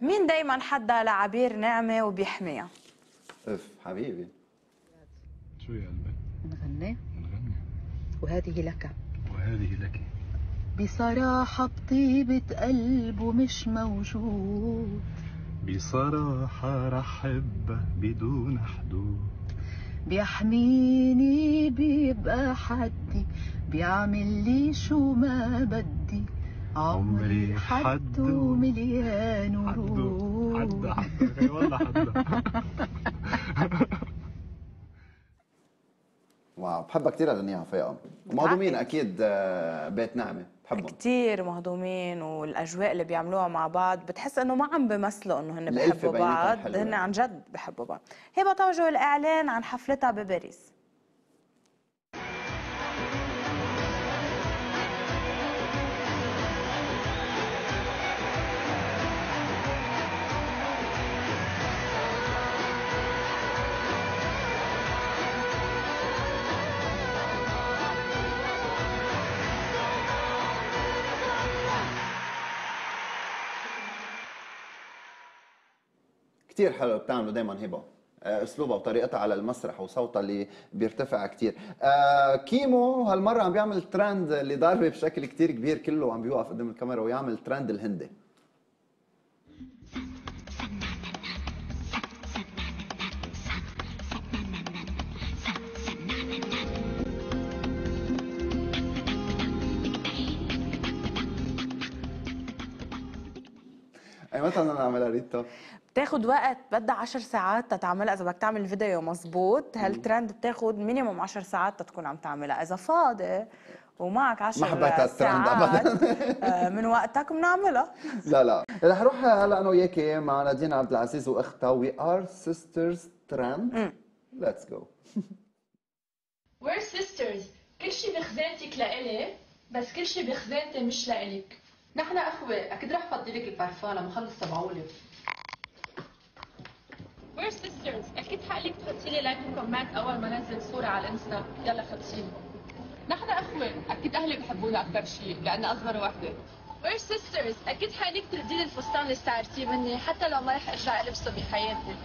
مين دايما حدا لعبير نعمة وبيحميها؟ أف حبيبي. شو يا قلبي؟ نغني نغني وهذه لك. وهذه لك. بصراحة بطيبة قلبه مش موجود. بصراحة رح بدون حدود. بيحميني بيبقى حدي. بيعمل لي شو ما بدي. عمري حد حدو. ومليان حدو ورود حدا حدا إي والله حدا واو بحبها كثير اغنيها فيقة ومهضومين أكيد آه، بيت نعمة. بحبهم. كتير مهضومين والأجواء اللي بيعملوها مع بعض بتحس إنه ما عم بمثلوا إنه هن بحبوا بعض. هن عن جد بحبوا بعض. هبه توجه الإعلان عن حفلتها بباريس. كثير حلو بتعمله دائما هبه آه، اسلوبها وطريقتها على المسرح وصوتها اللي بيرتفع كثير آه كيمو هالمرة عم بيعمل ترند اللي ضاربه بشكل كثير كبير كله عم بيوقف قدام الكاميرا ويعمل ترند الهندي. أي متى بدنا نعملها ريتا؟ بتاخد وقت بدها 10 ساعات تتعملها. إذا بدك تعمل الفيديو مزبوط هالترند بتاخد minimum 10 ساعات تكون عم تعملها. إذا فاضي ومعك 10 ما حبيت هالترند ساعات أبداً. آه، من وقتك بنعملها. لا لا. رح نروح هلا أنا وياكي مع نادين عبد العزيز وأختها. We are sisters trend let's go We're sisters. كل شي بخزانتك لإلي بس كل شي بخزانتي مش لإلك. نحن أخوة أكيد رح فضي لك البارفان لما اخلص تبعولي. We're sisters. أكيد حقلك تحطي لي like و comment أول ما نزل صورة على الإنستا. يلا خلصيني نحن أخوة أكيد أهلي بحبونا أكثر شيء لاني أصغر وحدة. We're sisters. أكيد حقلك تردي لي الفستان اللي استعرتيه مني حتى لو ما رح أرجع ألبسه بحياتي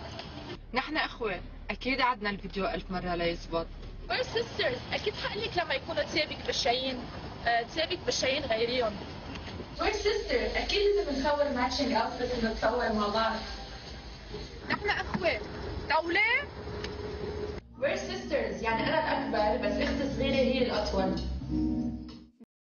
نحن أخوة أكيد عدنا الفيديو ألف مرة ليزبط We're sisters. أكيد حقلك لما يكونوا ثيابك بالشايين آه، ثيابك بالشايين غيريهم. We're sisters. أكيد لازم نخور ماتشنج أوتفيت ونتصور مع بعض نحن اخوة دولة We're sisters. يعني أنا الأكبر بس أختي الصغيرة هي الأطول.